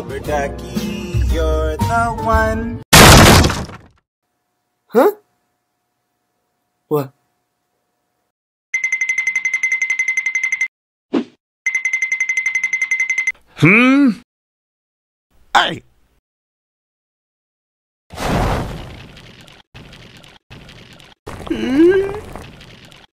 Ducky, you're the one. Huh? What? Hmm? Hey! Hmm?